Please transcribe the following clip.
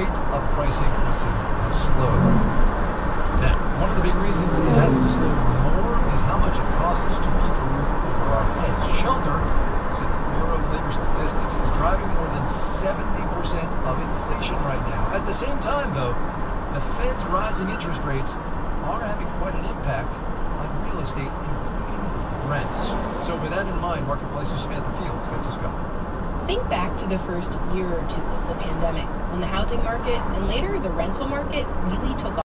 rate of price increases has slowed. Now, one of the big reasons it hasn't slowed more is how much it costs to keep a roof over our heads. Shelter, says the Bureau of Labor Statistics, is driving more than 70% of inflation right now. At the same time, though, the Fed's rising interest rates are having quite an impact on real estate, including rents. So, with that in mind, Marketplace's Samantha Fields gets us going. Think back to the first year or two of the pandemic when the housing market and later the rental market really took off.